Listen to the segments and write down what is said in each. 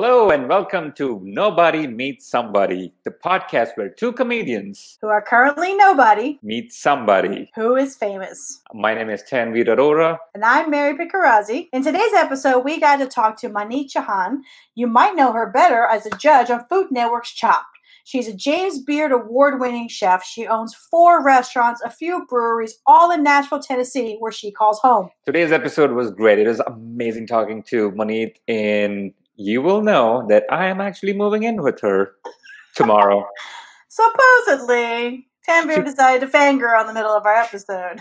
Hello and welcome to Nobody Meets Somebody, the podcast where two comedians who are currently nobody meet somebody. who is famous. My name is Tanveer Arora. And I'm Mary Piccarazzi. In today's episode, we got to talk to Maneet Chauhan. You might know her better as a judge on Food Network's Chopped. She's a James Beard award winning chef. She owns four restaurants, a few breweries, all in Nashville, Tennessee, where she calls home. Today's episode was great. It was amazing talking to Maneet, and you will know that I am actually moving in with her tomorrow. Supposedly, Tanveer decided to fangirl in the middle of our episode.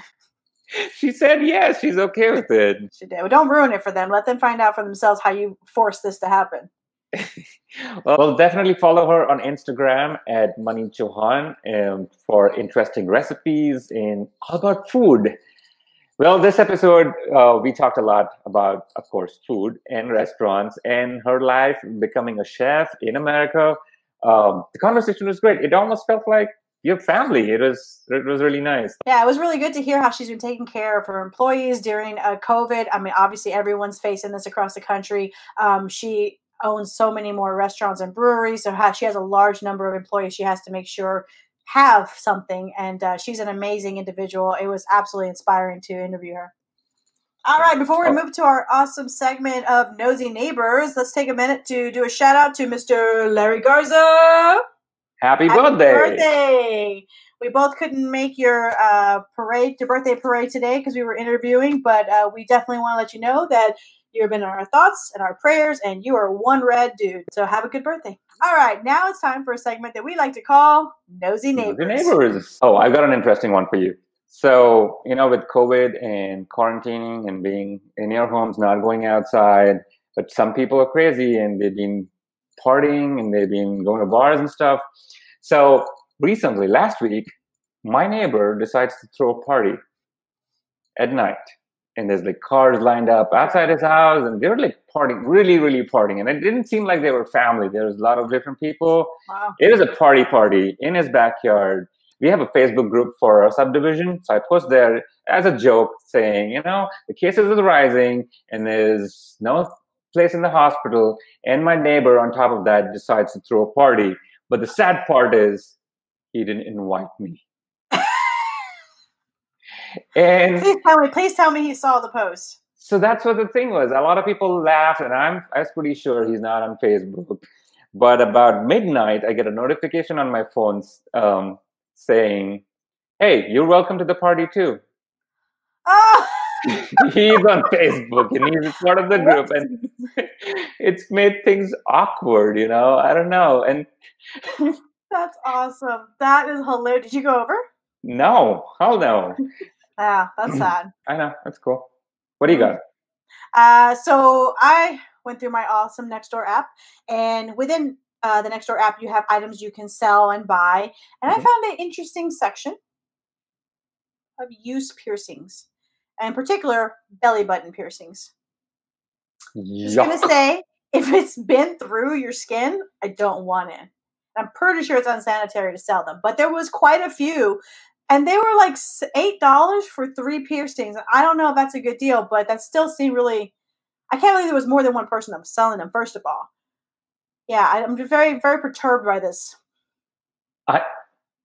she said yes, she's okay with it. She did. Well, don't ruin it for them. Let them find out for themselves how you forced this to happen. well, definitely follow her on Instagram at Maneet Chauhan um, for interesting recipes and all about food. Well, this episode, uh, we talked a lot about, of course, food and restaurants and her life becoming a chef in America. Um, the conversation was great. It almost felt like your family. It was it was really nice. Yeah, it was really good to hear how she's been taking care of her employees during uh, COVID. I mean, obviously, everyone's facing this across the country. Um, she owns so many more restaurants and breweries, so she has a large number of employees. She has to make sure have something, and uh, she's an amazing individual. It was absolutely inspiring to interview her. All right, before we Oh. move to our awesome segment of Nosy Neighbors, let's take a minute to do a shout out to Mr. Larry Garza. Happy, Happy birthday! birthday! We both couldn't make your uh, parade, your birthday parade today because we were interviewing, but uh, we definitely want to let you know that you've been in our thoughts and our prayers, and you are one red dude. So have a good birthday. All right, now it's time for a segment that we like to call Nosy Neighbors. The neighbors. Oh, I've got an interesting one for you. So, you know, with COVID and quarantining and being in your homes, not going outside, but some people are crazy and they've been partying and they've been going to bars and stuff. So, recently, last week, my neighbor decides to throw a party at night. And there's like cars lined up outside his house, and they were like partying, really, really partying. And it didn't seem like they were family. There was a lot of different people. Wow. It is a party party in his backyard. We have a Facebook group for our subdivision. So I post there as a joke saying, you know, the cases are rising and there's no place in the hospital. And my neighbor on top of that decides to throw a party. But the sad part is he didn't invite me. And Please tell me, please tell me he saw the post. so that's what the thing was. A lot of people laughed, and I'm I was pretty sure he's not on Facebook. But about midnight, I get a notification on my phone um, saying, "Hey, you're welcome to the party too." Oh! he's on Facebook and he's part of the group, and it's made things awkward. You know, I don't know. And That's awesome. That is hilarious. Did you go over? no, hell no. Yeah, that's sad. I know that's cool. What do you got? Uh, so I went through my awesome Nextdoor app, and within uh, the Nextdoor app, you have items you can sell and buy. And I Mhm. found an interesting section of used piercings, and in particular, belly button piercings. Just Yeah. gonna say, if it's been through your skin, I don't want it. I'm pretty sure it's unsanitary to sell them, but there was quite a few, and they were like eight dollars for three piercings. I don't know if that's a good deal, but that still seemed really. I can't believe there was more than one person that was selling them. First of all, yeah, I- I'm very, very perturbed by this. I,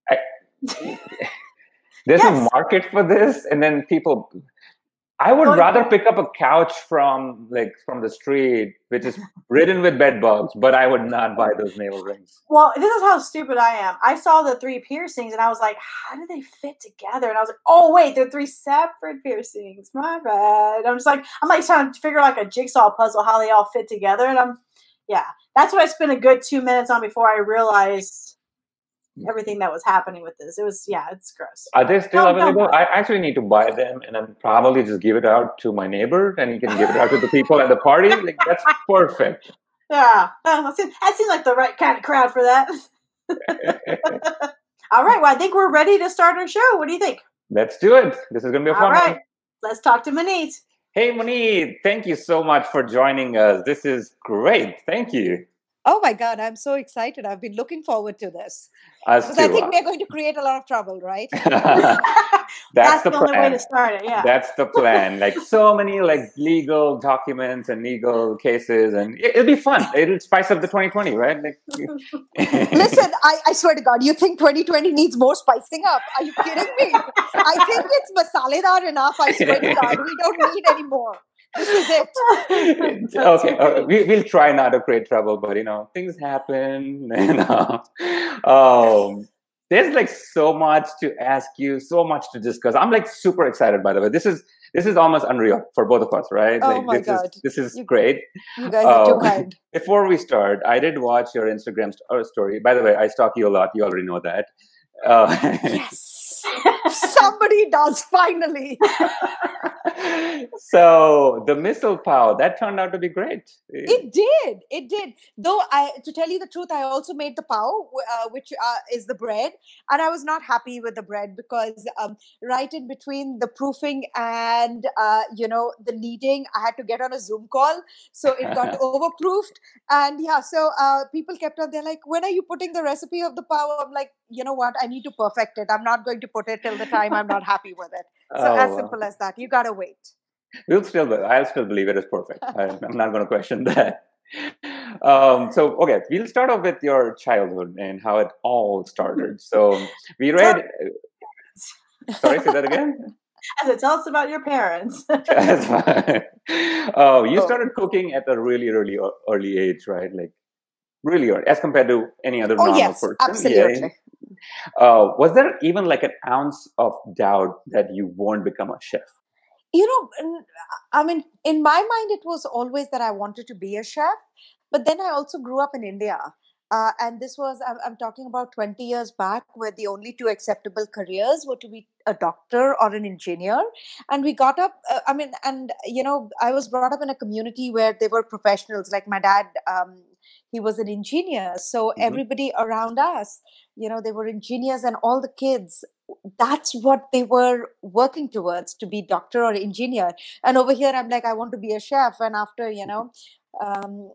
I there's Yes. a market for this, and then people. I would rather pick up a couch from like from the street, which is ridden with bed bugs, but I would not buy those navel rings. Well, this is how stupid I am. I saw the three piercings and I was like, how do they fit together? And I was like, oh wait, they're three separate piercings. My bad. I'm just like, I'm like trying to figure like a jigsaw puzzle how they all fit together. And I'm yeah, that's what I spent a good two minutes on before I realized everything that was happening with this. It was yeah, it's gross. Are they still No, available? no. I actually need to buy them and then probably just give it out to my neighbor, and he can give it out to the people at the party. Like that's perfect. Yeah, that seems, that seems like the right kind of crowd for that. all right, well, I think we're ready to start our show. What do you think? Let's do it. This is gonna be a fun right, one. let's talk to Maneet. Hey, Maneet, thank you so much for joining us. This is great. Thank you. Oh my God, I'm so excited. I've been looking forward to this. Us Because I think we're going to create a lot of trouble, right? That's, the, the, only way plan. to start it. Yeah. That's the plan. Like so many like legal documents and legal cases, and it, will be fun. It'll spice up the 2020, right? Like, Listen, I, I swear to God, you think 2020 needs more spicing up? Are you kidding me? I think it's masaledar enough. I swear to God, we don't need any more. This is it. okay, uh, we, we'll try not to create trouble, but you know, things happen. And, uh, um, there's like so much to ask you, so much to discuss. I'm like super excited. By the way, this is this is almost unreal for both of us, right? Oh like, my this God. is this is You- great. You guys are too Um, kind. Before we start, I did watch your Instagram uh, story. By the way, I stalk you a lot. You already know that. Uh, Yes. Somebody does finally. so the misal pav that turned out to be great. It did. It did. Though I, to tell you the truth, I also made the pao, uh, which uh, is the bread, and I was not happy with the bread because um, right in between the proofing and uh, you know the kneading, I had to get on a Zoom call, so it got overproofed. And yeah, so uh, people kept on. They're like, "When are you putting the recipe of the pao?" I'm like, you know what? I need to perfect it. I'm not going to put it till the time I'm not happy with it. So Oh, as simple as that. You gotta wait. We'll still, I'll still believe it is perfect. I, I'm not going to question that. Um, so, okay, we'll start off with your childhood and how it all started. So, we read. Sorry, say that again. So tell us about your parents. That's fine. Oh, you started cooking at a really, really early age, right? Like really early, as compared to any other Oh normal yes, person. Yeah. Uh, was there even like an ounce of doubt that you won't become a chef? you know I mean in my mind it was always that i wanted to be a chef but then i also grew up in india uh, and this was I'm, I'm talking about 20 years back where the only two acceptable careers were to be a doctor or an engineer and we got up uh, i mean and you know i was brought up in a community where they were professionals like my dad um, he was an engineer so Mhm. everybody around us you know they were engineers and all the kids that's what they were working towards to be doctor or engineer. And over here i'm like i want to be a chef. And after you know um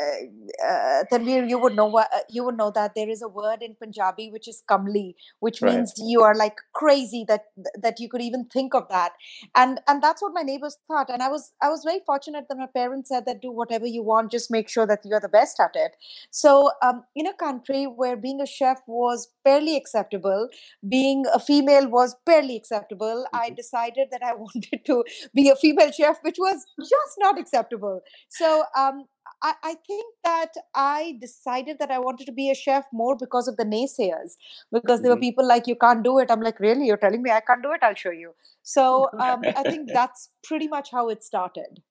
uh, uh, Tanveer, you would know what uh, you would know that there is a word in punjabi which is kamli which Right. means you are like crazy that that you could even think of that and and that's what my neighbors thought and i was i was very fortunate that my parents said that do whatever you want just make sure that you're the best at it so um, in a country where being a chef was barely acceptable being a female was barely acceptable i Mhm. decided that i wanted to be a female chef which was just not acceptable so um, I, I think that I decided that I wanted to be a chef more because of the naysayers, because there were Mhm. people like, you can't do it. I'm like, really? You're telling me I can't do it? I'll show you. So um, I think that's pretty much how it started.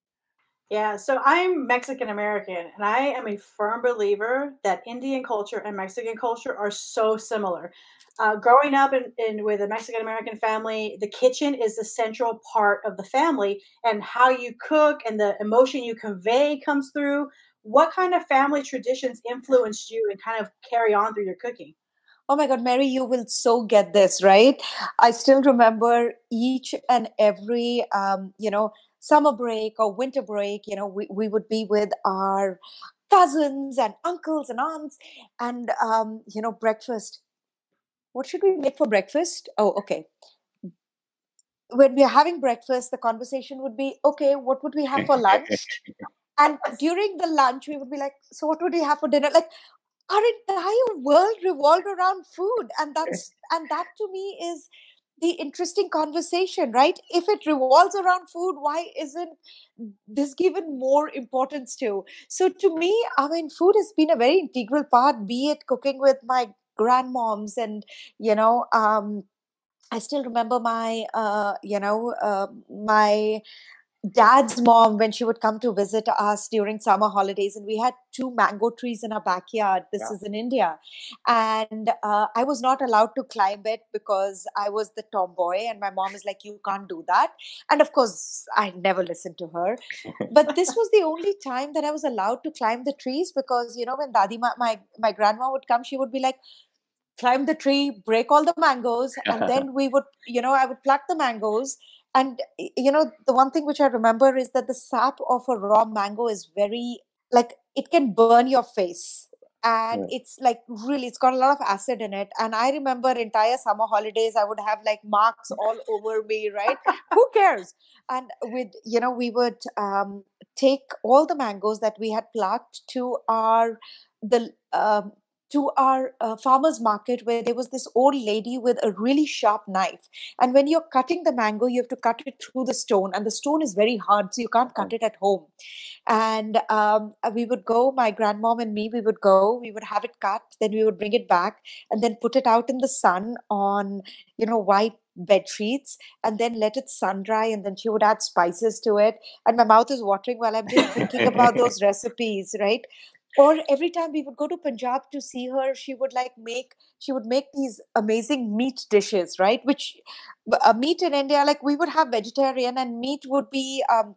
Yeah, so I'm Mexican American, and I am a firm believer that Indian culture and Mexican culture are so similar. Uh, growing up in, in with a Mexican American family, the kitchen is the central part of the family, and how you cook and the emotion you convey comes through. What kind of family traditions influenced you and kind of carry on through your cooking? Oh my God, Mary, you will so get this, right? I still remember each and every, um, you know, summer break or winter break, you know, we, we would be with our cousins and uncles and aunts and, um, you know, breakfast. What should we make for breakfast? Oh, okay. When we are having breakfast, the conversation would be, okay, what would we have for lunch? And during the lunch, we would be like, so what would we have for dinner? Like, our entire world revolved around food and that's and that to me is the interesting conversation right? If it revolves around food why isn't this given more importance to? So to me i mean food has been a very integral part be it cooking with my grandmoms and you know um i still remember my uh you know uh, my dad's mom when she would come to visit us during summer holidays and we had two mango trees in our backyard. This Yeah. is in india. And uh, i was not allowed to climb it because i was the tomboy and my mom is like you can't do that. And of course i never listened to her. But this was the only time that i was allowed to climb the trees because you know when dadi my my grandma would come she would be like climb the tree break all the mangoes and then we would you know i would pluck the mangoes and you know the one thing which i remember is that the sap of a raw mango is very like it can burn your face. And yeah. it's like really it's got a lot of acid in it. And i remember entire summer holidays i would have like marks all over me right? Who cares? And with you know we would um, take all the mangoes that we had plucked to our the um, to our uh, farmers market where there was this old lady with a really sharp knife. And when you're cutting the mango you have to cut it through the stone and the stone is very hard so you can't cut it at home. And um, uh, we would go my grandmom and me we would go we would have it cut then we would bring it back and then put it out in the sun on you know white bed sheets and then let it sun dry and then she would add spices to it. And my mouth is watering while i'm just thinking about those recipes right or every time we would go to punjab to see her she would like make she would make these amazing meat dishes right which uh, meat in india like we would have vegetarian and meat would be um,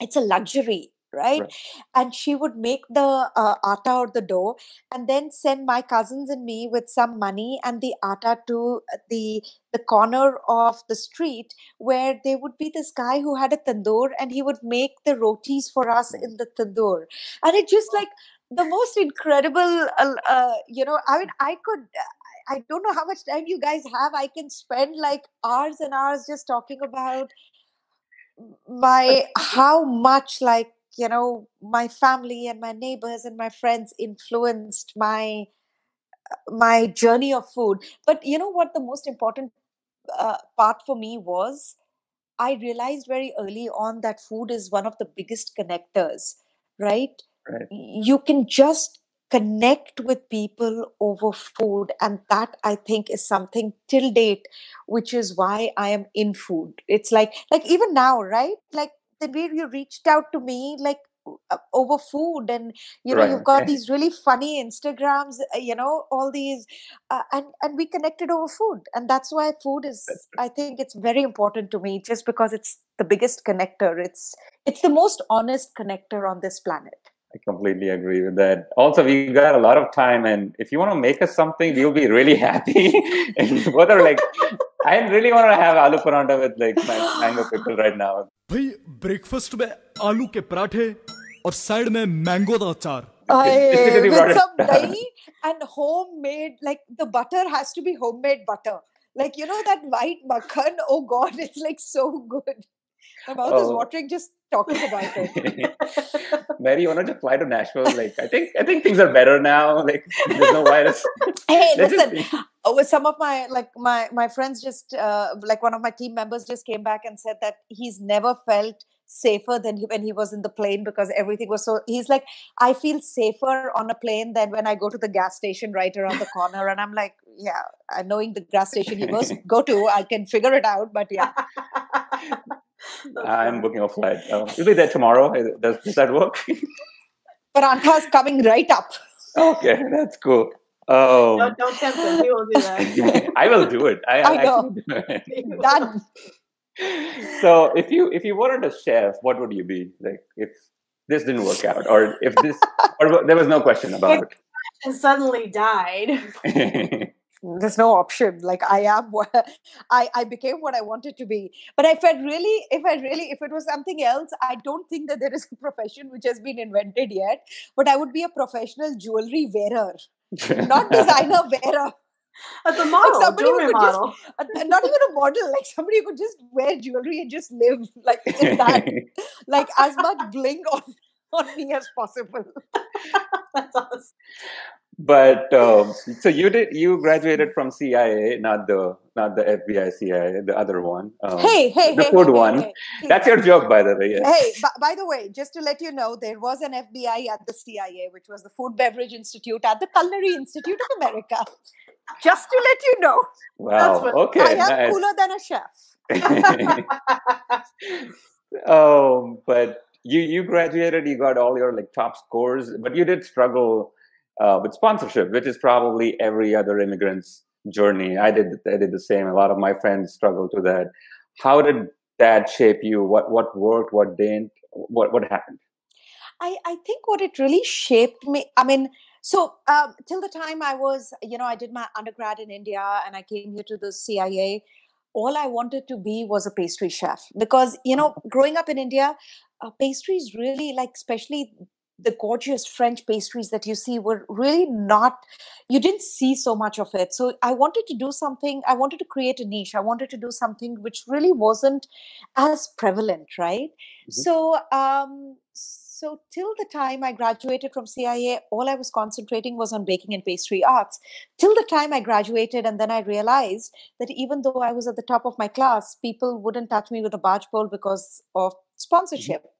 it's a luxury right? right? And she would make the uh, atta or the dough and then send my cousins and me with some money and the atta to the the corner of the street where there would be this guy who had a tandoor and he would make the rotis for us in the tandoor. And it just like the most incredible, uh, uh, you know, I mean, I could. I don't know how much time you guys have. I can spend like hours and hours just talking about my how much like you know my family and my neighbors and my friends influenced my my journey of food but you know what the most important uh, part for me was i realized very early on that food is one of the biggest connectors right, right. you can just connect with people over food and that i think is something till date which is why i am in food. It's like like even now right? Like the way you reached out to me like uh, over food and you know right. you've got these really funny instagrams uh, you know all these uh, and and we connected over food and that's why food is i think it's very important to me just because it's the biggest connector. It's it's the most honest connector on this planet I completely agree with that. Also, we got a lot of time, and if you want to make us something, we'll be really happy. and both are like, I really want to have aloo paranta with like my mango pickle right now. भाई breakfast में आलू के पराठे और side में mango का अचार with some dahi and homemade like the butter has to be homemade butter like you know that white makhan oh god it's like so good my mouth oh. is watering just talking about it. Mary, you want to just fly to Nashville? Like, I think I think things are better now. Like, there's no virus. hey, listen. Oh, some of my like my my friends just uh, like one of my team members just came back and said that he's never felt safer than he, when he was in the plane because everything was so he's like i feel safer on a plane than when i go to the gas station right around the corner and i'm like yeah knowing the gas station he goes go to i can figure it out but yeah I'm booking a flight. Uh, you'll be there tomorrow. Does, does that work? is coming right up. Okay, that's cool. Oh, don't, don't tempt him. He will do that. I will do it. I, I know. Done. So, if you if you weren't a chef, what would you be like? If this didn't work out, or if this, or there was no question about it, and suddenly died there's no option like i am i i became what i wanted to be but if i really if i really if it was something else i don't think that there is a profession which has been invented yet but i would be a professional jewelry wearer not designer wearer as a model, like somebody jewelry model. Just, uh, not even a model, like somebody could just wear jewelry and just live like in that, like as much bling on, on me as possible. That's awesome but um, so you did you graduated from CIA, not the not the FBI CIA, the other one. Um, hey, hey, the hey, food hey, one. Hey, That's your joke, by the way. Yes. Hey, b- by the way, just to let you know, there was an FBI at the CIA, which was the Food Beverage Institute at the Culinary Institute of America. Just to let you know. Wow. What, okay. I am nice. cooler than a chef. oh, but you you graduated, you got all your like top scores, but you did struggle uh, with sponsorship, which is probably every other immigrant's journey. I did I did the same. A lot of my friends struggled with that. How did that shape you? What what worked? What didn't? What what happened? I I think what it really shaped me. I mean. So um, till the time I was, you know, I did my undergrad in India and I came here to the CIA. All I wanted to be was a pastry chef because, you know, growing up in India, uh, pastries really like, especially the gorgeous French pastries that you see were really not, you didn't see so much of it. So I wanted to do something, I wanted to create a niche. I wanted to do something which really wasn't as prevalent, right? Mm-hmm. So, um, so till the time I graduated from CIA, all I was concentrating was on baking and pastry arts. Till the time I graduated, and then I realized that even though I was at the top of my class, people wouldn't touch me with a barge pole because of mm-hmm. sponsorship. Mm-hmm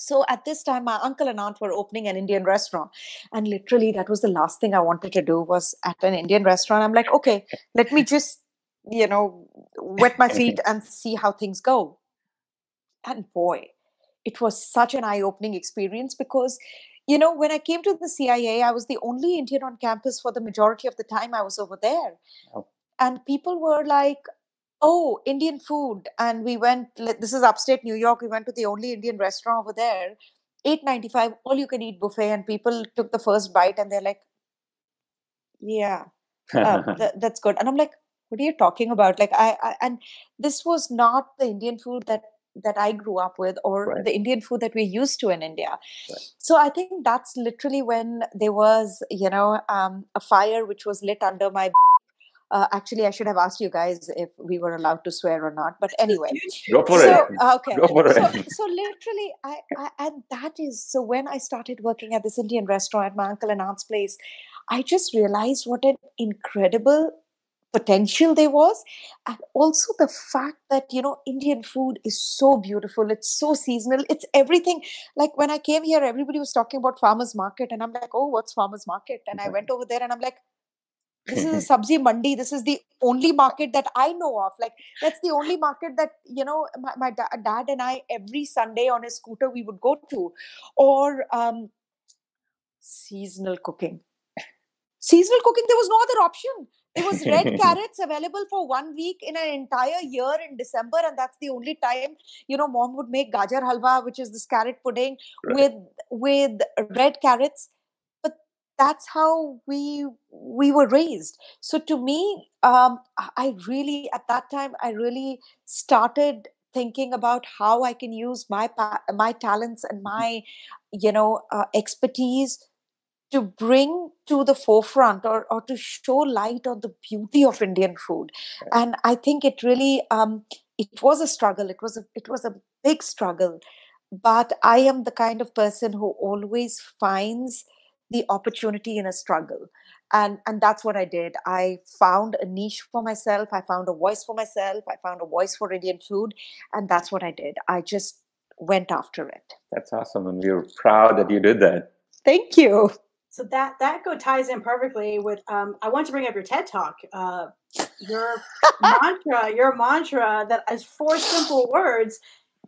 so at this time my uncle and aunt were opening an indian restaurant. And literally that was the last thing i wanted to do was at an indian restaurant. I'm like okay let me just you know wet my feet and see how things go. And boy it was such an eye-opening experience because you know when i came to the cia i was the only indian on campus for the majority of the time i was over there. Oh. and people were like oh indian food. And we went this is upstate new york. We went to the only indian restaurant over there. 895 all you can eat buffet and people took the first bite and they're like yeah uh, th- that's good. And i'm like what are you talking about? Like I, I, and this was not the indian food that that i grew up with or right. the indian food that we're used to in india. Right. so i think that's literally when there was you know um, a fire which was lit under my uh, actually, I should have asked you guys if we were allowed to swear or not. But anyway, go for so, it. Okay. Go for so, it. so literally, I, I and that is so. When I started working at this Indian restaurant at my uncle and aunt's place, I just realized what an incredible potential there was and also the fact that you know indian food is so beautiful it's so seasonal it's everything like when i came here everybody was talking about farmers market and i'm like oh what's farmers market and i went over there and i'm like this is a sabzi mandi. This is the only market that i know of. Like that's the only market that you know my, my da- dad and i every sunday on his scooter we would go to. Or um seasonal cooking. Seasonal cooking there was no other option. There was red carrots available for one week in an entire year in december and that's the only time you know mom would make gajar halwa which is this carrot pudding right. with with red carrots that's how we we were raised. So to me um, i really at that time i really started thinking about how i can use my my talents and mm-hmm. my you know uh, expertise to bring to the forefront or, or to show light on the beauty of indian food. And i think it really um, it was a struggle. It was a it was a big struggle. But i am the kind of person who always finds the opportunity in a struggle. And and that's what i did. I found a niche for myself. I found a voice for myself. I found a voice for indian food. And that's what i did. I just went after it. That's awesome. And we're proud that you did that. Thank you. So that that go ties in perfectly with um, i want to bring up your ted talk. Uh, your mantra your mantra that is four simple words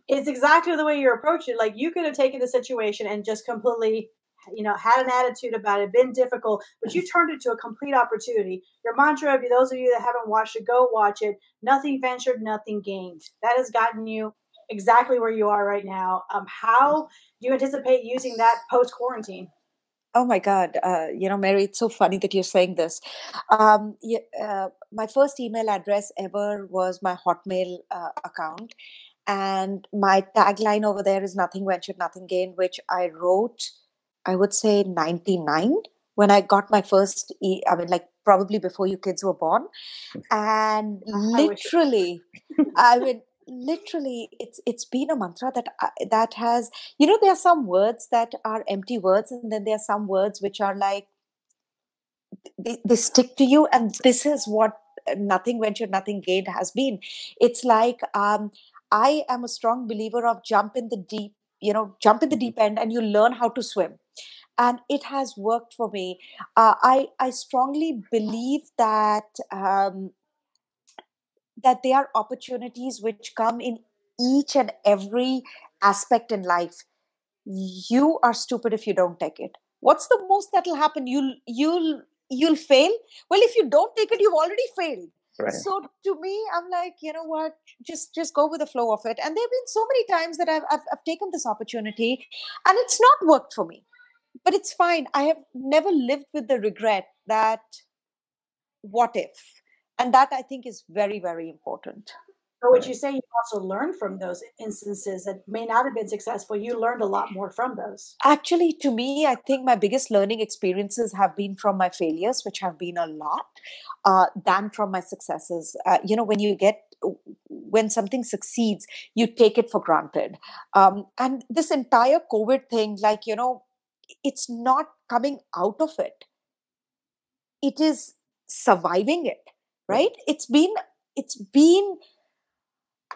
is exactly the way you approach it. Like you could have taken the situation and just completely you know, had an attitude about it, been difficult, but you turned it to a complete opportunity. Your mantra, those of you that haven't watched it, go watch it. Nothing ventured, nothing gained. That has gotten you exactly where you are right now. Um, how do you anticipate using that post quarantine? Oh my God. Uh, you know, Mary, it's so funny that you're saying this. Um, yeah, uh, my first email address ever was my Hotmail uh, account. And my tagline over there is nothing ventured, nothing gained, which I wrote I would say 99 when I got my first, e- I mean, like probably before you kids were born. And literally, I mean, literally it's it's been a mantra that that has you know there are some words that are empty words and then there are some words which are like they, they stick to you and this is what uh, nothing ventured nothing gained has been. It's like um i am a strong believer of jump in the deep you know jump in the deep end and you learn how to swim and it has worked for me. Uh, I I strongly believe that um, that there are opportunities which come in each and every aspect in life. You are stupid if you don't take it. What's the most that'll happen? You'll you'll you'll fail. Well, if you don't take it, you've already failed. Right. So to me, I'm like, you know what? Just just go with the flow of it. And there have been so many times that I've, I've, I've taken this opportunity, and it's not worked for me but it's fine i have never lived with the regret that what if and that i think is very very important But would you say you also learned from those instances that may not have been successful? You learned a lot more from those. Actually, to me, I think my biggest learning experiences have been from my failures, which have been a lot, uh, than from my successes. Uh, you know, when you get when something succeeds, you take it for granted. Um, and this entire COVID thing, like you know, it's not coming out of it; it is surviving it. Right? It's been it's been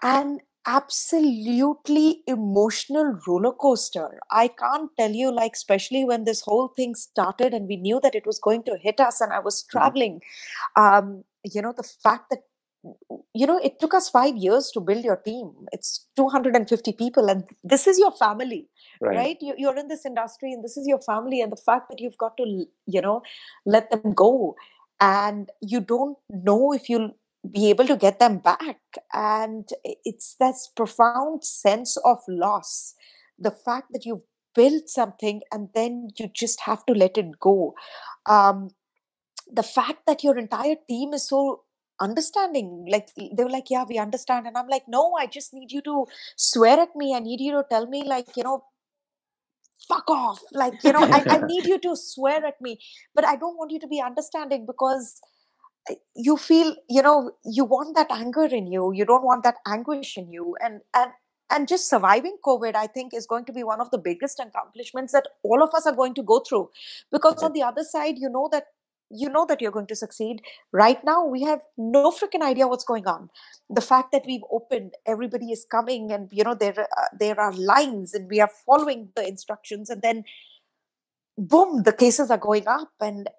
an absolutely emotional roller coaster. I can't tell you, like, especially when this whole thing started and we knew that it was going to hit us and I was mm-hmm. traveling. Um, you know, the fact that, you know, it took us five years to build your team. It's 250 people, and this is your family. Right. right? You, you're in this industry and this is your family, and the fact that you've got to, you know, let them go and you don't know if you'll be able to get them back and it's this profound sense of loss the fact that you've built something and then you just have to let it go um, the fact that your entire team is so understanding like they were like yeah we understand. And i'm like no i just need you to swear at me. I need you to tell me like you know fuck off. Like you know I, I need you to swear at me. But i don't want you to be understanding because eh, you feel you know you want that anger in you. You don't want that anguish in you. And and and just surviving covid i think is going to be one of the biggest accomplishments that all of us are going to go through. Because on the other side you know that you know that you're going to succeed. Right now we have no freaking idea what's going on. The fact that we've opened everybody is coming and you know there uh, there are lines and we are following the instructions and then boom the cases are going up. And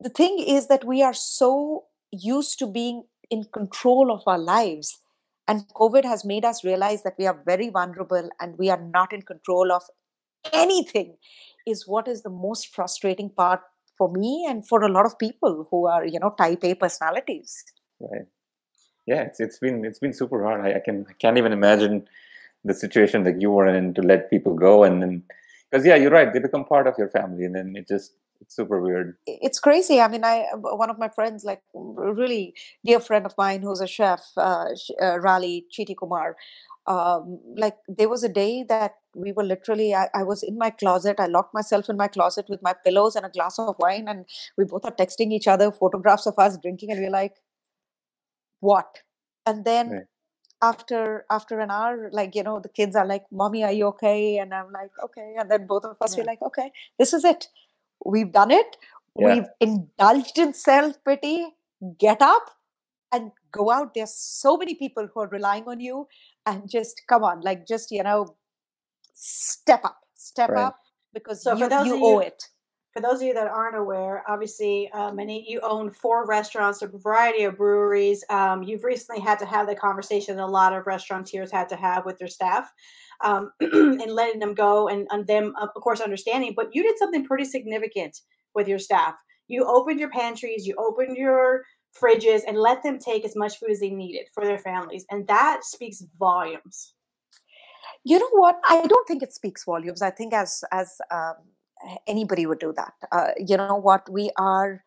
the thing is that we are so used to being in control of our lives and covid has made us realize that we are very vulnerable and we are not in control of anything is what is the most frustrating part for me and for a lot of people who are you know type a personalities. Right. Yeah it's, it's been it's been super hard. I, I can i can't even imagine the situation that you were in to let people go and then because yeah you're right they become part of your family and then it just it's super weird. It's crazy. I mean i one of my friends like really dear friend of mine who's a chef uh, uh rally chiti kumar um, like there was a day that we were literally I, I, was in my closet. I locked myself in my closet with my pillows and a glass of wine and we both are texting each other photographs of us drinking and we're like what? And then right. after after an hour like you know the kids are like mommy are you okay? And i'm like okay. And then both of us yeah. were like okay this is it. We've done it. Yeah. we've indulged in self-pity. Get up and go out. There's so many people who are relying on you and just come on like just you know step up step right. up because so you, you owe it for those of you that aren't aware, obviously, um, you own four restaurants, a variety of breweries. Um, you've recently had to have the conversation a lot of restaurateurs had to have with their staff um, and letting them go and, and them, of course, understanding. But you did something pretty significant with your staff. You opened your pantries, you opened your fridges, and let them take as much food as they needed for their families. And that speaks volumes. You know what? I don't think it speaks volumes. I think as as um, anybody would do that. Uh, you know what? We are.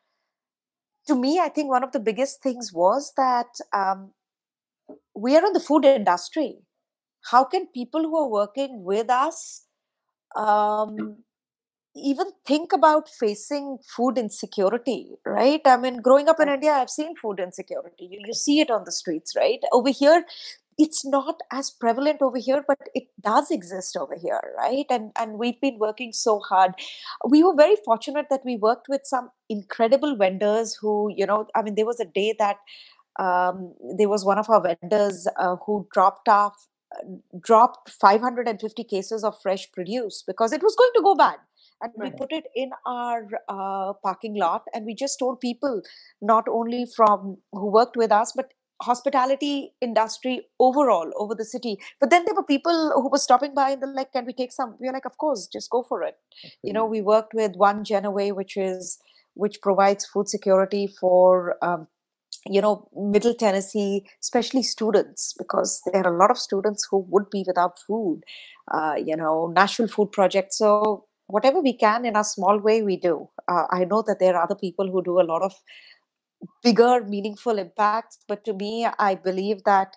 To me, I think one of the biggest things was that um, we are in the food industry how can people who are working with us um, even think about facing food insecurity right i mean growing up in india i've seen food insecurity you, you see it on the streets right over here it's not as prevalent over here but it does exist over here right? And and we've been working so hard. We were very fortunate that we worked with some incredible vendors who you know i mean there was a day that um, there was one of our vendors uh, who dropped off dropped 550 cases of fresh produce because it was going to go bad. And right. we put it in our uh, parking lot and we just told people not only from who worked with us but hospitality industry overall over the city. But then there were people who were stopping by and they're like can we take some? We are like of course just go for it. Okay. you know we worked with One Gen Away which is which provides food security for um, you know middle tennessee especially students because there are a lot of students who would be without food uh, you know national food project so whatever we can in a small way we do. Uh, i know that there are other people who do a lot of bigger, meaningful impacts. But to me, I believe that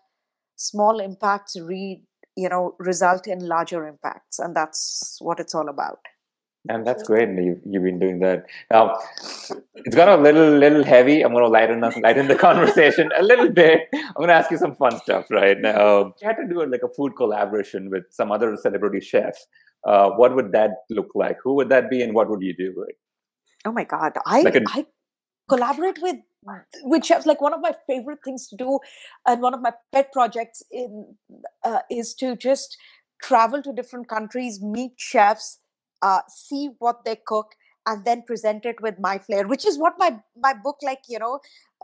small impacts read, you know, result in larger impacts, and that's what it's all about. And that's great. You've, you've been doing that. Now, it's got a little little heavy. I'm going to lighten up, lighten the conversation a little bit. I'm going to ask you some fun stuff right now. You had to do like a food collaboration with some other celebrity chefs. Uh, what would that look like? Who would that be, and what would you do? Like, oh my god, I like a, I collaborate with with chefs. Like one of my favorite things to do, and one of my pet projects in uh, is to just travel to different countries, meet chefs uh, see what they cook and then present it with my flair which is what my my book like you know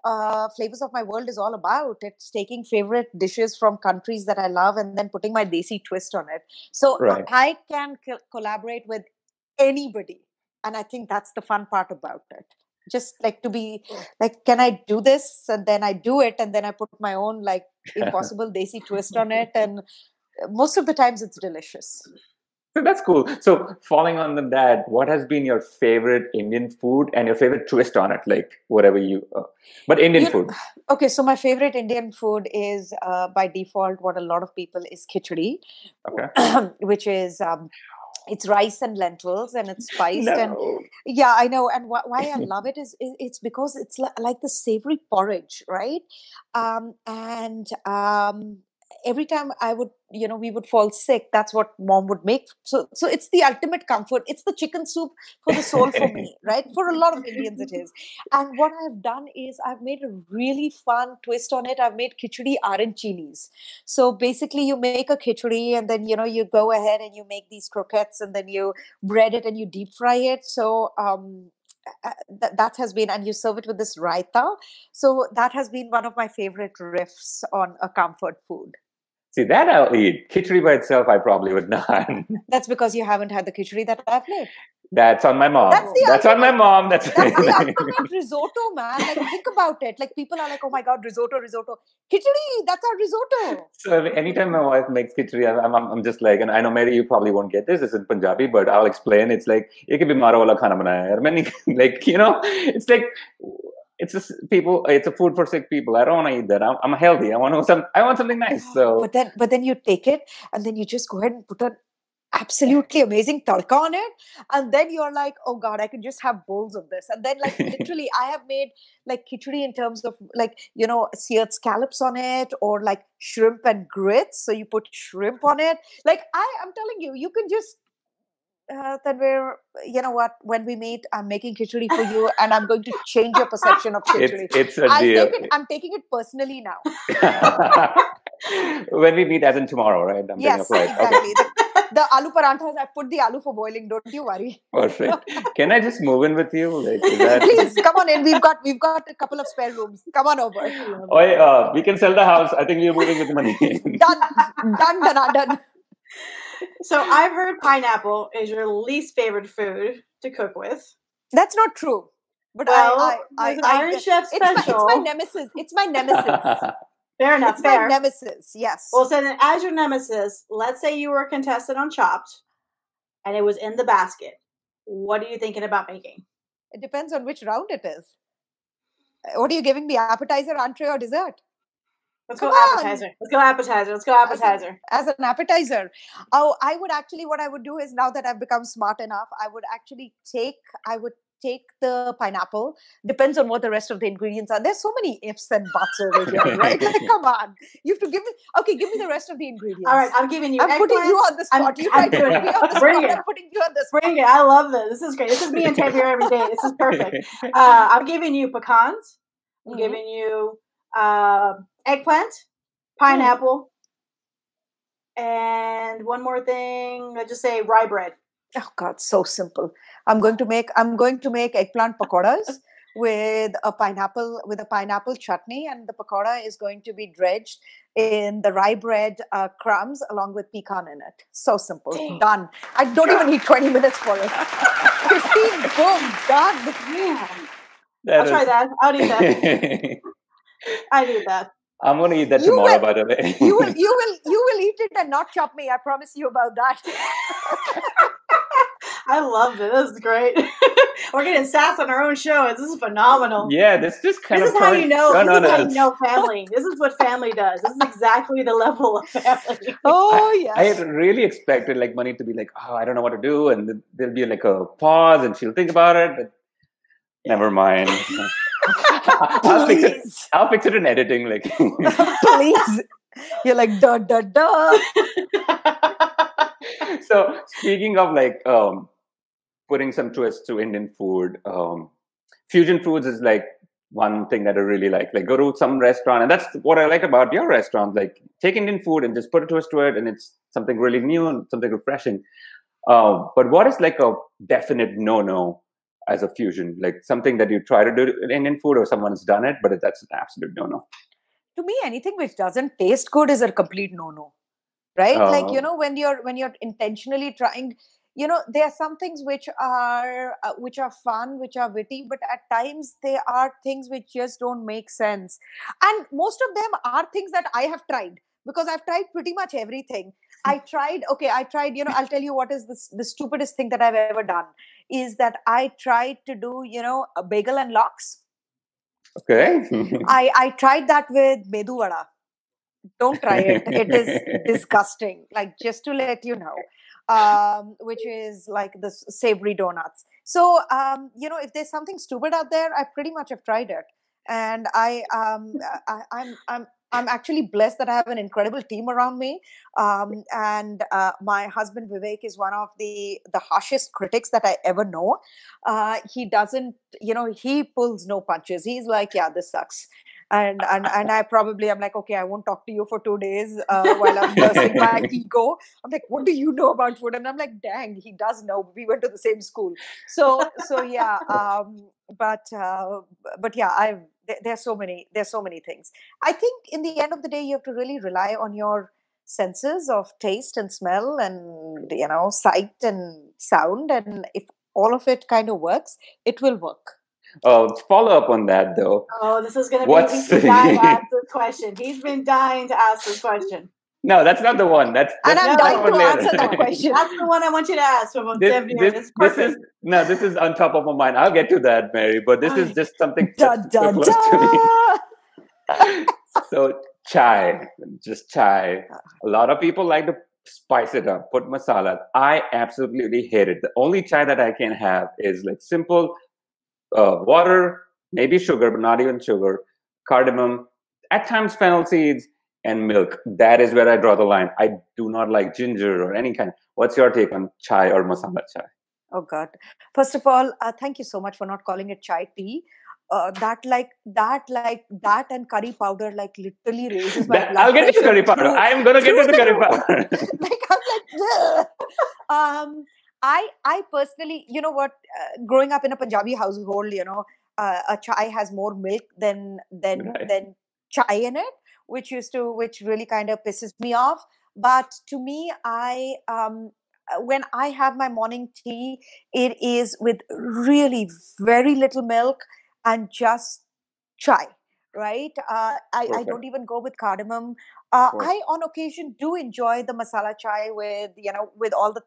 uh, flavors of my world is all about it's taking favorite dishes from countries that i love and then putting my desi twist on it so right. i can co- collaborate with anybody and i think that's the fun part about it just like to be like can i do this and then i do it and then i put my own like impossible desi twist on it and most of the times it's delicious so that's cool. So, falling on the that, what has been your favorite Indian food and your favorite twist on it? Like whatever you, uh, but Indian you, food. Okay, so my favorite Indian food is uh, by default what a lot of people is khichdi, okay, which is um, it's rice and lentils and it's spiced no. and yeah i know and wh- why i love it is it's because it's like the savory porridge right um, and um, every time I would, you know, we would fall sick, that's what mom would make. So, so it's the ultimate comfort. It's the chicken soup for the soul for me, right? For a lot of Indians, it is. And what I've done is I've made a really fun twist on it. I've made khichdi arancini's. So basically, you make a khichdi and then, you know, you go ahead and you make these croquettes and then you bread it and you deep fry it. So, um, that, that has been and you serve it with this raita so that has been one of my favorite riffs on a comfort food See, that I'll eat. Khichdi by itself, I probably would not. That's because you haven't had the khichdi that I've made. That's on my mom. That's, That's on my mom. That's, That's the ultimate risotto, man. Like, think about it. Like, people are like, oh my God, risotto, risotto. Khichdi, that's our risotto. So, anytime my wife makes khichdi, I'm, I'm, I'm just like, and I know, Mary, you probably won't get this. It's in Punjabi, but I'll explain. It's like, ek bimara wala khana banaya. Like, you know, it's like, it's just people it's a food for sick people i don't want to eat that i'm, I'm healthy i want some i want something nice so but then but then you take it and then you just go ahead and put an absolutely amazing tadka on it and then you're like oh god i could just have bowls of this and then like literally i have made like khichdi in terms of like you know seared scallops on it or like shrimp and grits so you put shrimp on it like i i'm telling you you can just uh, we're, you know what, when we meet, I'm making khichdi for you and I'm going to change your perception of khichdi. It's, it's a I deal. It, I'm taking it personally now. when we meet, as in tomorrow, right? I'm yes, exactly. Okay. The, the aloo paranthas, I put the aloo for boiling. Don't you worry. Perfect. Can I just move in with you? Like, that... Please come on in. We've got we've got a couple of spare rooms. Come on over. Oh, uh, we can sell the house. I think we're moving with money. done, done, done, done so I've heard pineapple is your least favorite food to cook with. That's not true. But well, I, I, I, Iron I, Chef special. It's my, it's my nemesis. It's my nemesis. fair enough. It's fair. my nemesis. Yes. Well, so then, as your nemesis, let's say you were a contestant on Chopped, and it was in the basket. What are you thinking about making? It depends on which round it is. Uh, what are you giving me? Appetizer, entree, or dessert? Let's Come go on. appetizer. Let's go appetizer. Let's go appetizer. As, a, as, an appetizer. Oh, I would actually, what I would do is now that I've become smart enough, I would actually take, I would take the pineapple. Depends on what the rest of the ingredients are. There's so many ifs and buts over here, right? Like, come on. You have to give me, okay, give me the rest of the ingredients. All right, I'm giving you I'm putting you on the spot. I'm, you I'm doing it. Bring it. I'm putting you on the spot. Bring it. I love this. This is great. This is me and Tanveer every day. This is perfect. Uh, I'm giving you pecans. I'm mm-hmm. giving you uh, eggplant, pineapple, mm. and one more thing. I just say rye bread. Oh God, so simple. I'm going to make I'm going to make eggplant pakoras with a pineapple with a pineapple chutney, and the pakora is going to be dredged in the rye bread uh, crumbs along with pecan in it. So simple, done. I don't even need 20 minutes for it. 15, boom, done. Yeah. I'll is... try that. I'll eat that. I need that. I'm going to eat that you tomorrow, will, by the way. you will, you will, you will eat it and not chop me. I promise you about that. I love it. This is great. We're getting sass on our own show. This is phenomenal. Yeah, this just kind This of is how you know. This on is how you know family. This is what family does. This is exactly the level of family. Oh yes. I had really expected like money to be like, oh, I don't know what to do, and there'll be like a pause, and she'll think about it. But never mind. I'll fix it. Please, I'll fix it in editing. Like, please. You're like duh duh duh. so speaking of like um, putting some twist to Indian food, um, fusion foods is like one thing that I really like. Like go to some restaurant, and that's what I like about your restaurant. Like take Indian food and just put a twist to it, and it's something really new and something refreshing. Um, but what is like a definite no-no as a fusion? Like something that you try to do in Indian food, or someone's done it, but that's an absolute no-no. To me, anything which doesn't taste good is a complete no-no. Right? like Oh. you know, when you're when you're intentionally trying, you know, there are some things which are uh, which are fun, which are witty, but at times they are things which just don't make sense. And most of them are things that I have tried because I've tried pretty much everything. I tried, okay, I tried, you know, I'll tell you what is this the stupidest thing that I've ever done is that I tried to do, you know, a bagel and lox. Okay. I I tried that with medu vada. Don't try it. It is disgusting. Like just to let you know, um, which is like the savory donuts. So um, you know, if there's something stupid out there, I pretty much have tried it, and I um, I, I'm I'm. I'm actually blessed that I have an incredible team around me, um, and uh, my husband Vivek is one of the the harshest critics that I ever know. Uh, he doesn't, you know, he pulls no punches. He's like, "Yeah, this sucks," and and and I probably I'm like, okay, I won't talk to you for two days uh, while I'm nursing my ego. I'm like, what do you know about food? And I'm like, dang, he does know. We went to the same school, so so yeah. Um, but uh, but yeah, I've there's so many there's so many things. I think in the end of the day, you have to really rely on your senses of taste and smell and you know sight and sound and if all of it kind of works it will work oh, follow up on that though. Oh, this is going to be. What's- He's dying to ask this question. He's been dying to ask this question. No, that's not the one. That's, and i'm the dying one to later. answer that question That's the one I want you to ask from this, this, this is no, this is on top of my mind. I'll get to that, Mary. But this is just something da, that's da, so close to me. so chai, just chai. A lot of people like to spice it up, put masala. I absolutely hate it. The only chai that I can have is like simple uh, water, maybe sugar, but not even sugar, cardamom, at times fennel seeds, and milk. That is where I draw the line. I do not like ginger or any kind. What's your take on chai or masala chai? oh god first of all uh, thank you so much for not calling it chai tea uh, that like that like that and curry powder like literally raises my blood I'll get to the pressure curry powder. through- I am gonna get to the curry powder. like I'm like, "Ugh." um, I I personally, you know what, uh, growing up in a Punjabi household, you know, uh, a chai has more milk than than Right. than chai in it, which used to which really kind of pisses me off. But to me, I um, uh, when I have my morning tea, it is with really very little milk and just chai. Right, uh, I, I don't even go with cardamom. Uh. I, on occasion, do enjoy the masala chai with you know with all the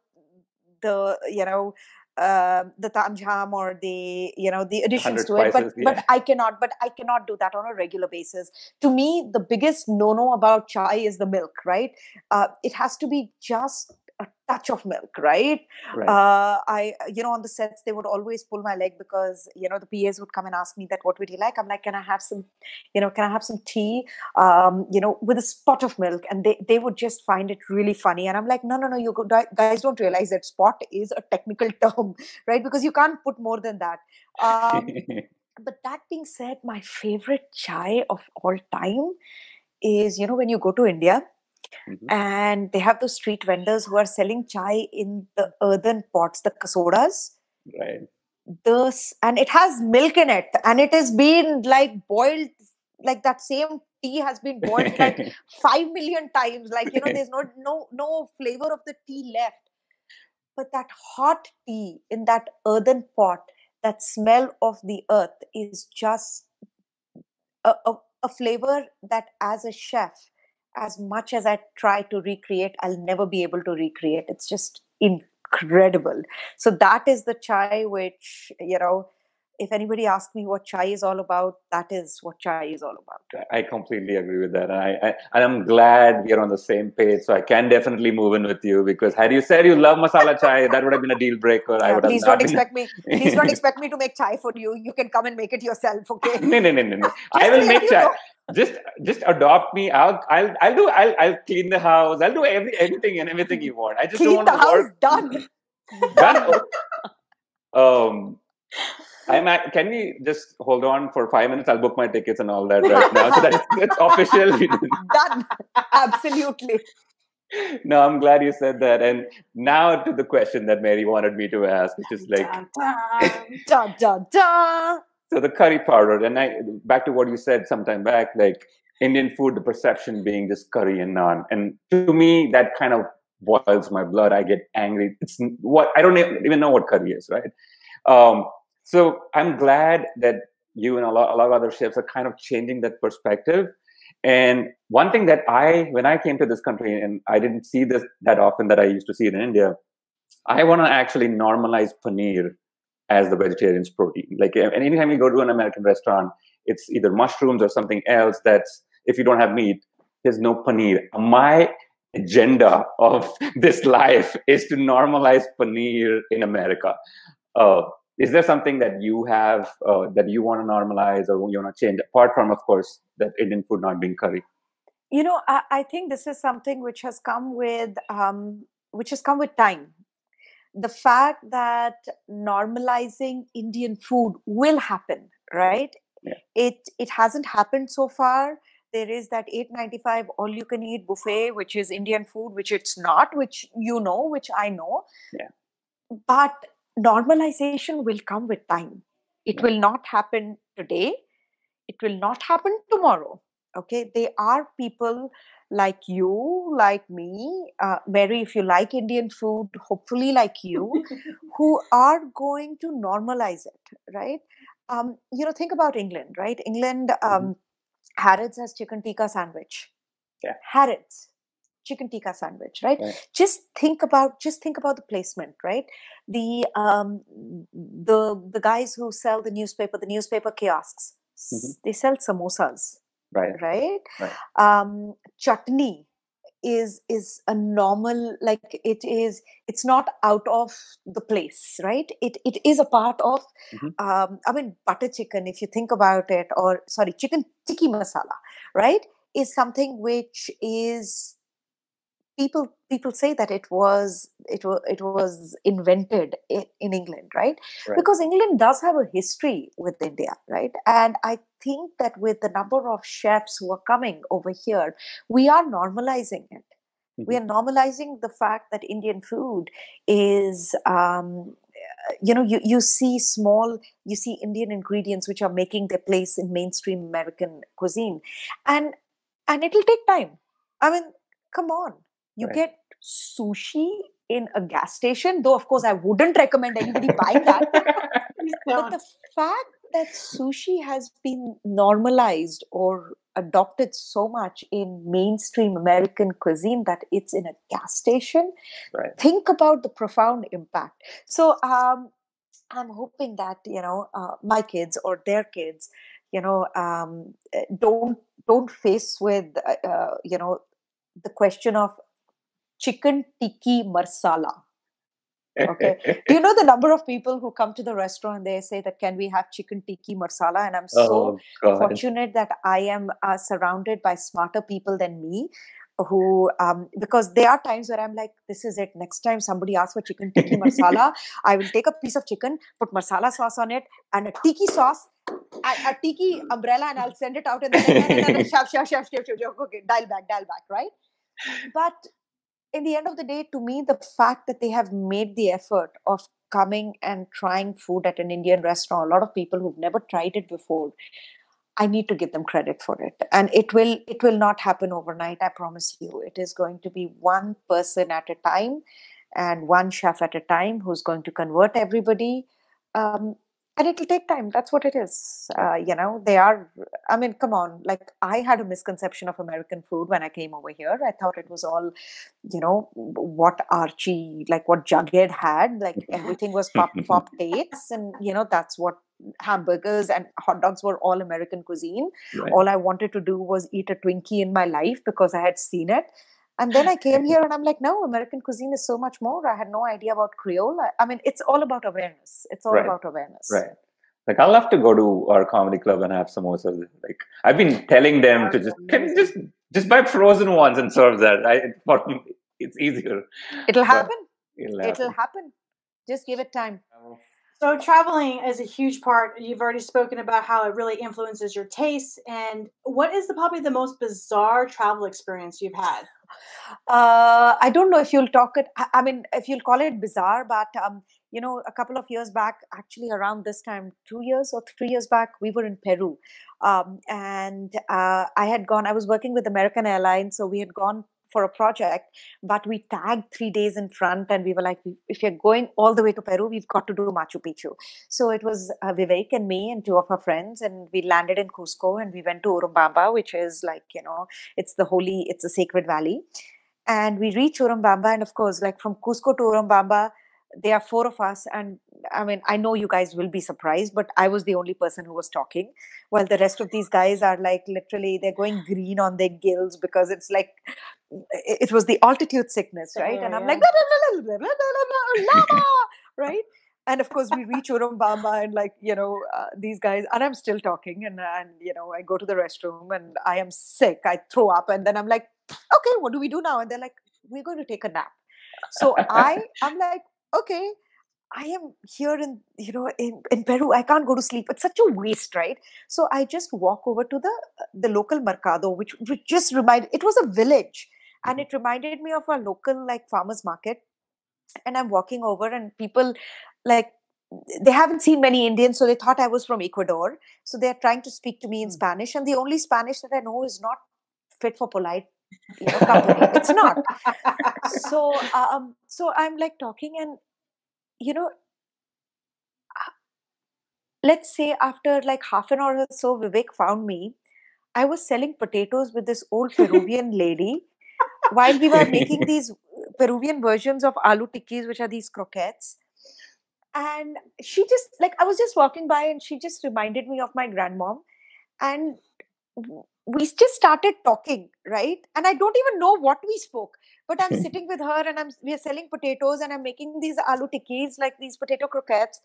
the you know uh, the tamjam or the you know the additions 100 to it. But spices, but yeah. I cannot. But I cannot do that on a regular basis. To me, the biggest no no about chai is the milk. Right, uh, it has to be just a touch of milk. Right, Right. uh, I, you know, on the sets, they would always pull my leg because, you know, the PAs would come and ask me that, what would you like? I'm like, can I have some, you know, can I have some tea, um, you know, with a spot of milk? And they, they would just find it really funny. And I'm like, no, no, no, you guys don't realize that spot is a technical term, right? Because you can't put more than that. Um, but that being said, my favorite chai of all time is, you know, when you go to India, Mhm. and they have those street vendors who are selling chai in the earthen pots, the kasodas. right. This and it has milk in it, and it has been like boiled, like that same tea has been boiled like five million times. Like you know, there's no no no flavor of the tea left. But that hot tea in that earthen pot, that smell of the earth is just a, a, a flavor that as a chef as much as i try to recreate i'll never be able to recreate it's just incredible. So that is the chai which, you know, if anybody asks me what chai is all about, that is what chai is all about. I completely agree with that. And I, I and I'm glad we are on the same page. So I can definitely move in with you because had you said you love masala chai, that would have been a deal breaker. Yeah, I would please don't expect me. Please don't expect me to make chai for you. You can come and make it yourself, okay? no, no, no, no, no. I will make chai. know. Just, just adopt me. I'll, I'll, I'll do. I'll, I'll clean the house. I'll do every, anything and everything you want. I just Clean don't the want to house, work. done. Done. um, I'm at, can we just hold on for five minutes? I'll book my tickets and all that right now. So that's, that's official. done. Absolutely. no, I'm glad you said that. And now to the question that Mary wanted me to ask, which is like, Dun, dun. Da da da. so the curry powder. And I back to what you said sometime back, like Indian food, the perception being just curry and naan. And to me, that kind of boils my blood. I get angry. It's what I don't even know what curry is, right? Um, so I'm glad that you and a lot, a lot of other chefs are kind of changing that perspective. And one thing that I, when I came to this country, and I didn't see this that often that I used to see it in India, I want to actually normalize paneer as the vegetarian's protein. Like, and anytime you go to an American restaurant, it's either mushrooms or something else. That's if you don't have meat, there's no paneer. My agenda of this life is to normalize paneer in America. Uh, is there something that you have uh, that you want to normalize or you want to change apart from of course that indian food not being curry You know, I, I think this is something which has come with um, which has come with time. The fact that normalizing Indian food will happen, right? Yeah. It it hasn't happened so far. There is that 895 all you can eat buffet, which is Indian food, which it's not, which you know, which I know. Yeah. But normalization will come with time. It will not happen today. It will not happen tomorrow. Okay. They are people like you, like me, uh, Mary, if you like Indian food, hopefully like you, who are going to normalize it, right? Um, you know, think about England, right? England, um, Harrods has chicken tikka sandwich. Yeah. Harrods, chicken tikka sandwich, right? Right. Just think about just think about the placement, right? The um, the the guys who sell the newspaper, the newspaper kiosks, Mhm. they sell samosas, right right? Right. Um, chutney is is a normal like it is it's not out of the place right it it is a part of Mhm. um i mean butter chicken if you think about it or sorry chicken tikki masala right is something which is people people say that it was it was it was invented in, in england right? Right. because england does have a history with india right? And i think that with the number of chefs who are coming over here we are normalizing it. We are normalizing the fact that indian food is um, you know you, you see small you see indian ingredients which are making their place in mainstream american cuisine. And and it'll take time. I mean come on you Right. get sushi in a gas station though of course i wouldn't recommend anybody buying that but the fact that sushi has been normalized or adopted so much in mainstream American cuisine that it's in a gas station, Right. think about the profound impact. So um, I'm hoping that you know uh, my kids or their kids, you know, um, eh, don't don't face with uh, uh, you know the question of chicken tikki marsala Okay. do you know the number of people who come to the restaurant and they say that can we have chicken tikki marsala and i'm so oh fortunate that i am uh, surrounded by smarter people than me who um, because there are times where i'm like this is it next time somebody asks for chicken tikki marsala i will take a piece of chicken put masala sauce on it and a tiki sauce a, a tiki umbrella and i'll send it out and then no, no, no, no, chef, chef, chef, chef, chef, chef, okay dial back dial back right but in the end of the day to me the fact that they have made the effort of coming and trying food at an indian restaurant a lot of people who've never tried it before i need to give them credit for it. And it will it will not happen overnight i promise you. It is going to be one person at a time and one chef at a time who's going to convert everybody um, and it'll take time that's what it is uh, you know they are i mean come on like i had a misconception of american food when i came over here. I thought it was all you know what archie like what jughead had like everything was pop pop dates and you know that's what hamburgers and hot dogs were all american cuisine. Right. all i wanted to do was eat a twinkie in my life because i had seen it and then i came here and i'm like no american cuisine is so much more i had no idea about creole i, I mean it's all about awareness it's all Right. about awareness Right. Like I'll have to go to our comedy club and have samosas. Like I've been telling them to just can you just just buy frozen ones and serve that. I for me, it's easier. it'll happen It'll it'll happen. happen just give it time So traveling is a huge part. You've already spoken about how it really influences your tastes. And what is the probably the most bizarre travel experience you've had? uh, I don't know if you'll talk it. I mean, if you'll call it bizarre, but um, you know, a couple of years back, actually around this time, two years or three years back, we were in Peru, um, and uh, I had gone. I was working with American Airlines, so we had gone for a project, but we tagged three days in front, and we were like, if you're going all the way to Peru, we've got to do Machu Picchu. So it was uh, Vivek and me and two of our friends, and we landed in Cusco, and we went to Urubamba, which is like you know, it's the holy, it's a sacred valley and we reach Urubamba, and of course, like from Cusco to Urubamba, there are four of us, and I mean, I know you guys will be surprised, but I was the only person who was talking, while the rest of these guys are like literally they're going green on their gills because it's like it was the altitude sickness, right? And I'm like blah, blah, blah, blah, blah, blah, blah, blah, right? And of course, we reach Urubamba, and like you know, uh, these guys, and I'm still talking, and and you know, I go to the restroom, and I am sick. I throw up, and then I'm like, okay, what do we do now? And they're like, we're going to take a nap. So I, I'm like, okay, I am here in, you know, in, in Peru. I can't go to sleep. It's such a waste, right? So I just walk over to the the local mercado, which which just reminded. It was a village, and it reminded me of a local like farmers market. And I'm walking over, and people like they haven't seen many Indians, so they thought I was from Ecuador. So they're trying to speak to me in Mm. Spanish, and the only Spanish that I know is not fit for polite you know, company. it's not. So, um, so I'm like talking, and you know, uh, let's say after like half an hour or so, Vivek found me. I was selling potatoes with this old Peruvian lady while we were making these Peruvian versions of aloo tikkis, which are these croquettes. And she just like I was just walking by, and she just reminded me of my grandmom, and we just started talking, right? And I don't even know what we spoke, but I'm sitting with her, and I'm we are selling potatoes, and I'm making these aloo tikkis, like these potato croquettes.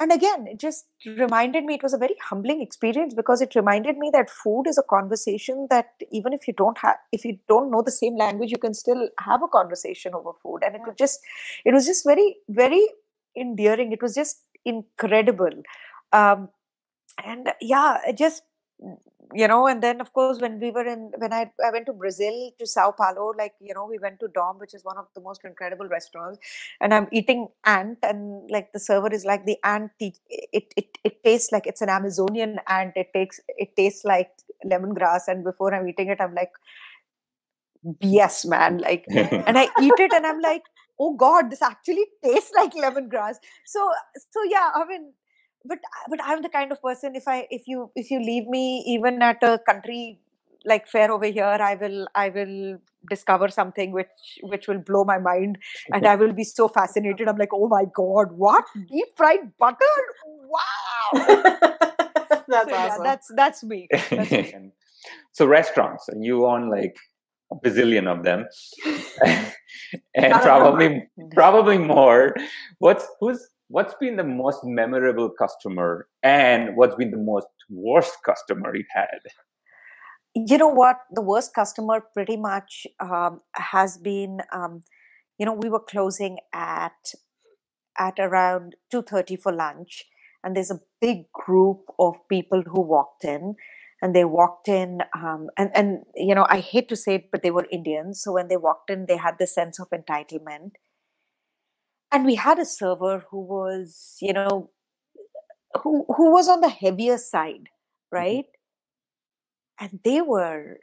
And again, it just reminded me, it was a very humbling experience because it reminded me that food is a conversation that even if you don't have, if you don't know the same language, you can still have a conversation over food. And it was just, it was just very, very endearing. It was just incredible. Um, and yeah, just, you know, and then of course, when we were in, when I, I went to Brazil, to Sao Paulo, like, you know, we went to Dom, which is one of the most incredible restaurants and I'm eating ant, and like the server is like the ant. It it it tastes like it's an Amazonian ant. It takes it tastes like lemongrass, and before I'm eating it, I'm like, yes, man. Like, and I eat it, and I'm like, oh god, this actually tastes like lemongrass. So so yeah, I mean. But uh, but I'm the kind of person if I if you if you leave me even at a country like fair over here, I will I will discover something which which will blow my mind and I will be so fascinated. I'm like, oh my god, what hmm. deep fried butter? Wow. That's So, yeah, awesome. that's that's me. That's me. So restaurants, and you own like a bazillion of them, and probably probably more. What's who's what's been the most memorable customer, and what's been the most worst customer you had? you know what the worst customer pretty much um, has been um, you know we were closing at at around 2.30 for lunch and there's a big group of people who walked in and they walked in um, and and you know i hate to say it but they were indians so when they walked in they had this sense of entitlement and we had a server who was you know who who was on the heavier side mm-hmm. right? And they were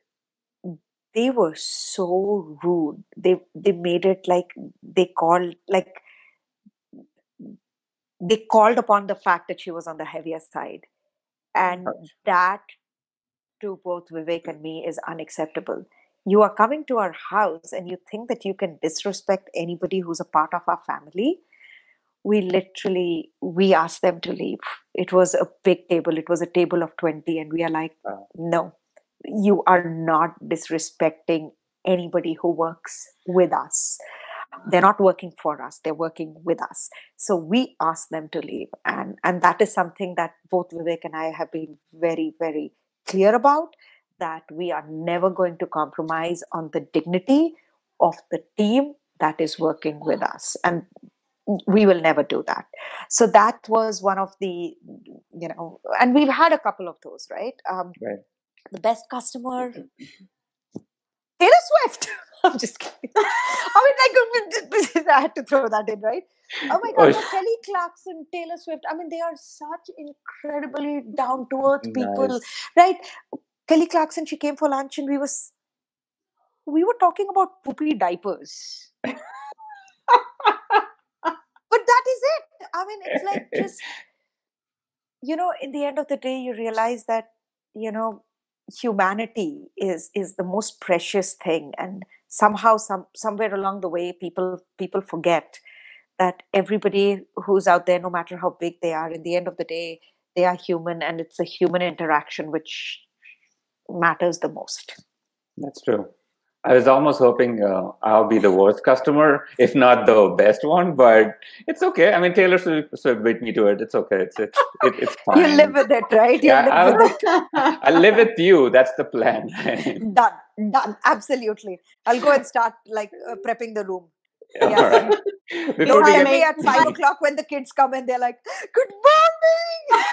they were so rude. They they made it like they called like they called upon the fact that she was on the heavier side. And that to both vivek and me is unacceptable you are coming to our house and you think that you can disrespect anybody who's a part of our family we literally we asked them to leave. It was a big table. It was a table of 20 and we are like no you are not disrespecting anybody who works with us. They're not working for us. They're working with us. So we asked them to leave and and that is something that both vivek and i have been very very clear about that we are never going to compromise on the dignity of the team that is working with us. And we will never do that. So that was one of the you know and we've had a couple of those right? Um Right. the best customer taylor swift. I'm just kidding. I mean like i had to throw that in right? Oh my Oh, god but kelly clarkson taylor swift. I mean they are such incredibly down to earth people Nice. right kelly clarkson she came for lunch and we was we were talking about poopy diapers. But that is it. I mean it's like just you know in the end of the day you realize that you know humanity is is the most precious thing. And somehow some somewhere along the way people people forget that everybody who's out there no matter how big they are in the end of the day they are human and it's a human interaction which matters the most That's true. I was almost hoping uh, I'll be the worst customer, if not the best one, but it's okay. I mean, Taylor Swift, Swift beat me to it. It's okay. It's it's it, it's fine. you live with it right you Yeah, live I'll- with it I live with you. That's the plan. done done absolutely i'll go and start like uh, prepping the room All Yes. right. Before we tell get me at five o'clock when the kids come and they're like, "Good morning."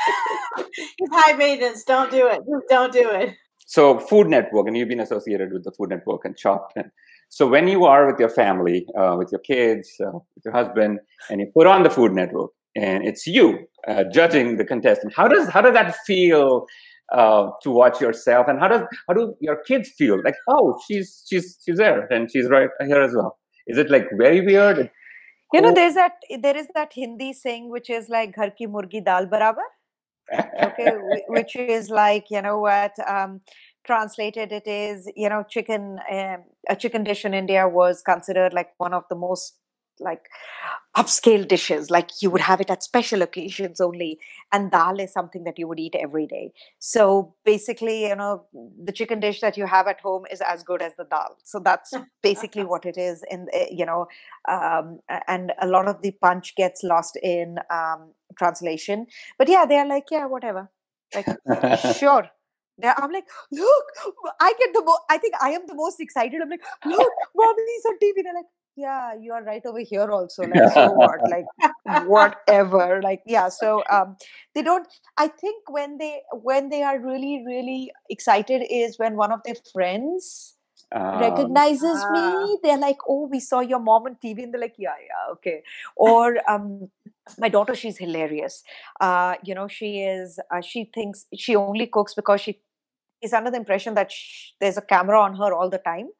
It's high maintenance. Don't do it. Don't do it. So Food Network, and you've been associated with the Food Network and Chopped. And so when you are with your family, uh, with your kids, uh, with your husband, and you put on the Food Network, and it's you uh, judging the contestant, how does how does that feel uh, to watch yourself, and how does how do your kids feel? Like, oh, she's she's she's there, and she's right here as well. Is it like very weird? You know, there's that there is that Hindi saying which is like "Ghar ki murgi dal barabar," okay, which is like you know what um, translated it is you know chicken um, a chicken dish in India was considered like one of the most like upscale dishes like you would have it at special occasions only and dal is something that you would eat every day. So basically you know the chicken dish that you have at home is as good as the dal. So that's basically what it is in you know um, and a lot of the punch gets lost in um, translation. But yeah they're like yeah whatever. Like sure. They're, i'm like look i get the mo- i think i am the most excited. I'm like look mom mommy's on tv they're like yeah you are right over here also like so what like whatever like yeah so um they don't i think when they when they are really really excited is when one of their friends Um, recognizes Ah. me. They're like oh we saw your mom on tv and they're like yeah yeah okay. Or um my daughter she's hilarious. Uh you know she is uh, she thinks she only cooks because she is under the impression that sh- there's a camera on her all the time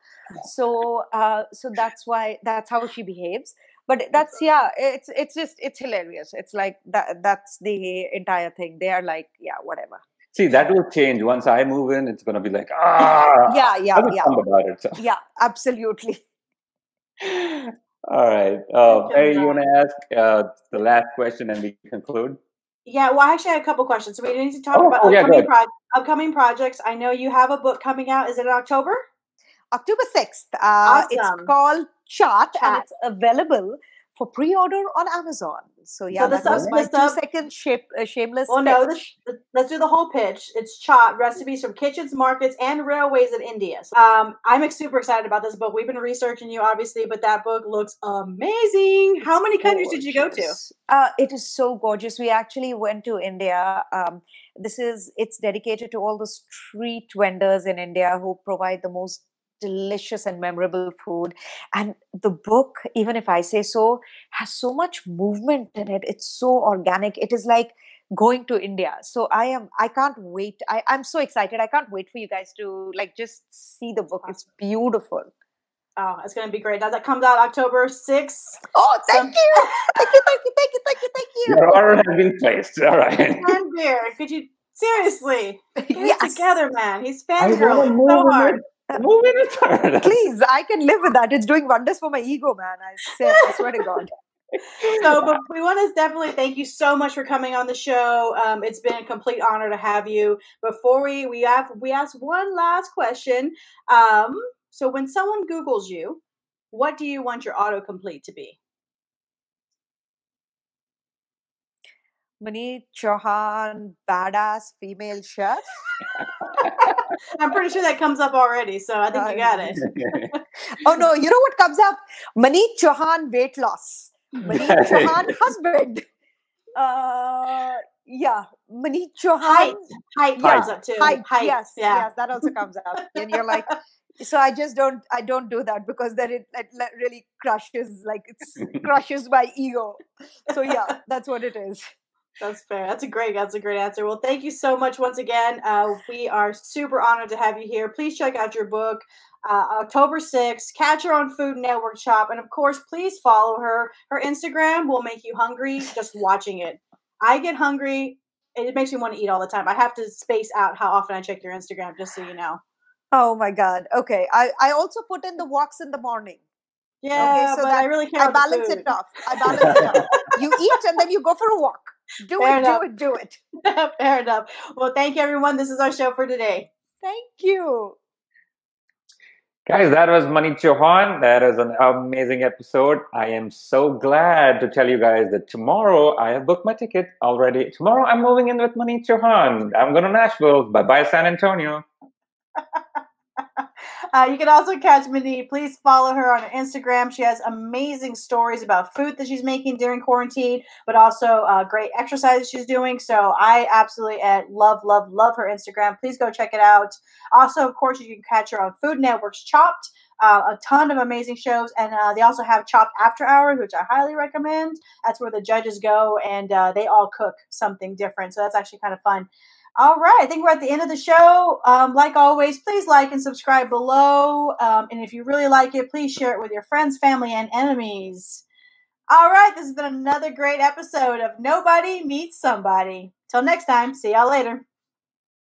so uh so that's why that's how she behaves but that's yeah it's it's just it's hilarious it's like that that's the entire thing they are like yeah whatever See, that will change once I move in. It's gonna be like ah. yeah yeah yeah about it. So. yeah absolutely All right. Uh, Thank you, Harry, you Brad. want to ask uh, the last question and we conclude? Yeah, well, I actually had a couple questions. So we need to talk Oh, about oh, upcoming, ahead. pro- upcoming projects. I know you have a book coming out. Is it in October? October 6th. Uh, It's Awesome. called Chaat, and it's available for pre-order on Amazon. So yeah, the that was my two-second shape, uh, shameless. Well, no, pitch. this, let's do the whole pitch. It's Chaat recipes from kitchens, markets, and railways in India. So, um, I'm super excited about this book. We've been researching you, obviously, but that book looks amazing. How many countries did you go to? Uh, it is so gorgeous. We actually went to India. Um, this is it's dedicated to all the street vendors in India who provide the most delicious and memorable food. And the book, even if I say so, has so much movement in it. It's so organic. It is like going to India. So I am. I can't wait. I, I'm so excited. I can't wait for you guys to like just see the book. It's beautiful. Oh, it's going to be great. That, that comes out October 6th. Oh, thank Some- you. Thank you, thank you, thank you, thank you, thank you. Your order has been placed. All right. And beer. Could you seriously get it Yes. together, man? He's I fangirling so hard. Move in it. That's- Please, I can live with that. It's doing wonders for my ego, man. I, say, I swear to God. So, but we want to definitely thank you so much for coming on the show. Um, it's been a complete honor to have you. Before we we have we ask one last question. Um, so, when someone Google's you, what do you want your autocomplete to be? Maneet Chauhan, badass female chef. I'm pretty sure that comes up already, so I think you got it. Oh no, you know what comes up? Maneet Chauhan weight loss. Maneet Chauhan husband. Uh, yeah, Maneet Chauhan Height, height Height. comes up too. height. Height, Yes, yeah. yes, that also comes up, and you're like, so I just don't, I don't do that because then it, it really crushes, like it's crushes my ego. So yeah, that's what it is. That's fair. That's a great. That's a great answer. Well, thank you so much once again. Uh, we are super honored to have you here. Please check out your book, uh, October sixth. Catch her on Food Network Chopped, and of course, please follow her. Her Instagram will make you hungry just watching it. I get hungry. It makes me want to eat all the time. I have to space out how often I check your Instagram, just so you know. Oh my god. Okay, I I also put in the walks in the morning. Yeah, so but I that really care I balance it off. I balance it off. You eat and then you go for a walk. Do Fair it, enough. do it, do it. Fair enough. Well, thank you, everyone. This is our show for today. Thank you. Guys, that was Maneet Chauhan. That is an amazing episode. I am so glad to tell you guys that tomorrow I have booked my ticket already. Tomorrow I'm moving in with Maneet Chauhan. I'm going to Nashville. Bye bye, San Antonio. Uh, you can also catch Minnie. Please follow her on Instagram. She has amazing stories about food that she's making during quarantine, but also uh, great exercises she's doing. So I absolutely uh, love, love, love her Instagram. Please go check it out. Also, of course, you can catch her on Food Network's Chopped. Uh, a ton of amazing shows, and uh, they also have Chopped After Hours, which I highly recommend. That's where the judges go, and uh, they all cook something different. So that's actually kind of fun. All right, I think we're at the end of the show. Um, like always, please like and subscribe below. Um, and if you really like it, please share it with your friends, family, and enemies. All right, this has been another great episode of Nobody Meets Somebody. Till next time, see y'all later.